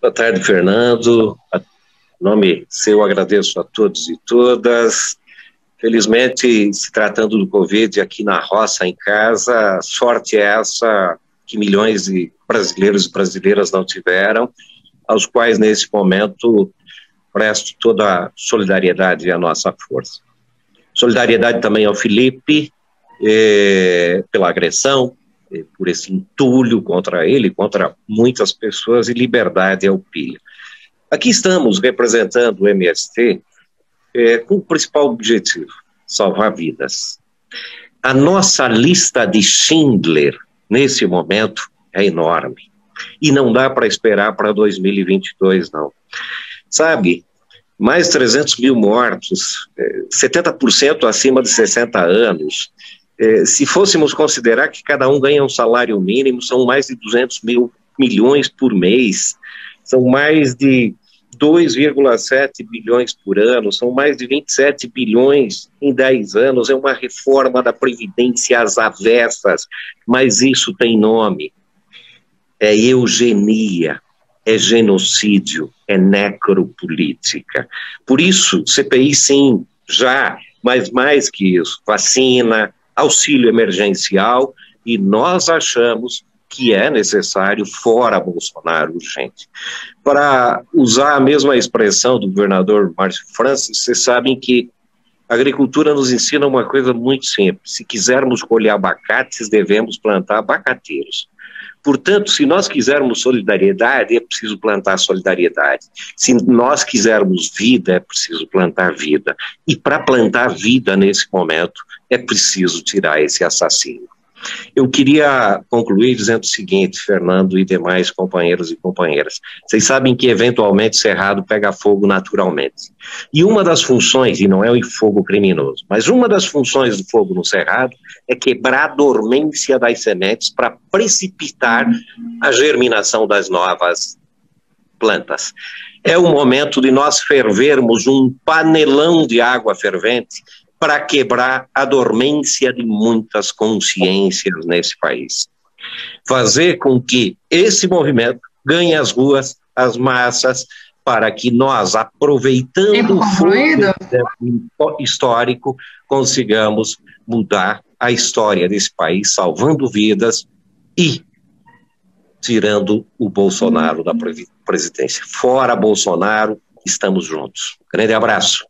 Boa tarde, Fernando. Em nome seu, agradeço a todos e todas. Felizmente, se tratando do Covid aqui na roça, em casa, sorte é essa que milhões de brasileiros e brasileiras não tiveram, aos quais, nesse momento, presto toda a solidariedade e a nossa força. Solidariedade também ao Felipe, eh, pela agressão, por esse entulho contra ele, contra muitas pessoas, e liberdade ao Pilha. Aqui estamos representando o MST eh, com o principal objetivo, salvar vidas. A nossa lista de Schindler, nesse momento, é enorme. E não dá para esperar para 2022, não. Sabe, mais 300 mil mortos, 70% é, acima de 60 anos. É, se fôssemos considerar que cada um ganha um salário mínimo, são mais de 200 mil milhões por mês, são mais de 2,7 bilhões por ano, são mais de 27 bilhões em 10 anos, é uma reforma da Previdência às avessas, mas isso tem nome. É eugenia, é genocídio, é necropolítica. Por isso, CPI sim, já, mas mais que isso, vacina, auxílio emergencial, e nós achamos que é necessário fora Bolsonaro urgente. Para usar a mesma expressão do governador Márcio Francis, vocês sabem que a agricultura nos ensina uma coisa muito simples. Se quisermos colher abacates, devemos plantar abacateiros. Portanto, se nós quisermos solidariedade, é preciso plantar solidariedade. Se nós quisermos vida, é preciso plantar vida. E para plantar vida nesse momento, é preciso tirar esse assassino. Eu queria concluir dizendo o seguinte, Fernando e demais companheiros e companheiras. Vocês sabem que eventualmente Cerrado pega fogo naturalmente. E uma das funções, e não é o fogo criminoso, mas uma das funções do fogo no Cerrado é quebrar a dormência das sementes para precipitar a germinação das novas plantas. É o momento de nós fervermos um panelão de água fervente para quebrar a dormência de muitas consciências nesse país. Fazer com que esse movimento ganhe as ruas, as massas, para que nós, aproveitando o histórico, consigamos mudar a história desse país, salvando vidas e tirando o Bolsonaro da presidência. Fora Bolsonaro, estamos juntos. Grande abraço.